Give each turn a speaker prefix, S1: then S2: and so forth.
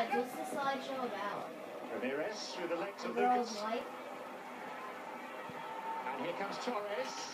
S1: Besides, what's the slideshow about?
S2: Ramirez through the legs of Lucas. And here comes Torres.